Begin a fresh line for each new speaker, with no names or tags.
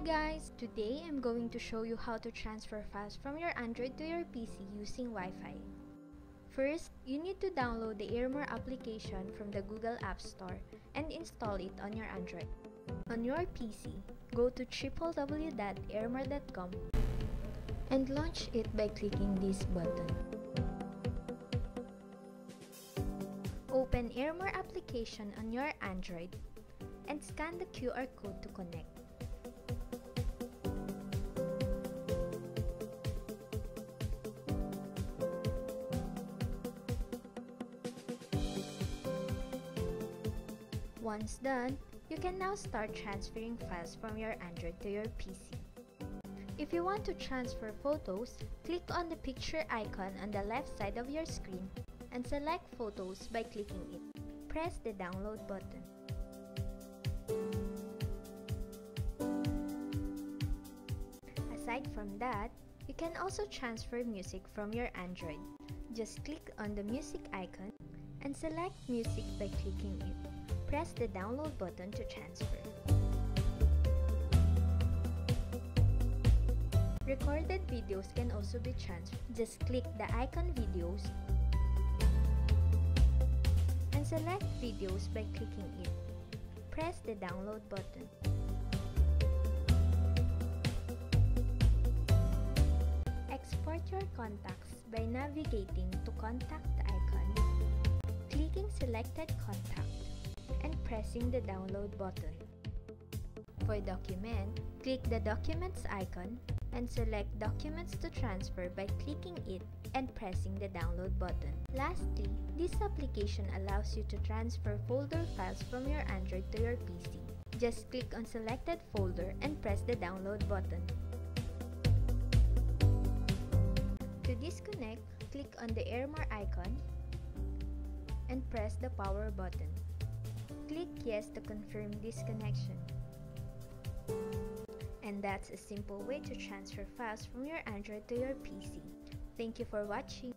Hi guys! Today I'm going to show you how to transfer files from your Android to your PC using Wi-Fi. First, you need to download the Airmore application from the Google App Store and install it on your Android. On your PC, go to www.airmore.com and launch it by clicking this button. Open Airmore application on your Android and scan the QR code to connect. Once done, you can now start transferring files from your Android to your PC. If you want to transfer photos, click on the picture icon on the left side of your screen and select Photos by clicking it. Press the download button. Aside from that, you can also transfer music from your Android. Just click on the music icon and select music by clicking it. Press the download button to transfer. Recorded videos can also be transferred. Just click the icon videos and select videos by clicking it. Press the download button. Export your contacts by navigating to contact icon, clicking selected contact, pressing the download button. For document, click the documents icon and select documents to transfer by clicking it and pressing the download button. Lastly, this application allows you to transfer folder files from your Android to your PC. Just click on selected folder and press the download button. To disconnect, click on the Airmore icon and press the power button. Click yes to confirm disconnection. And that's a simple way to transfer files from your Android to your PC. Thank you for watching.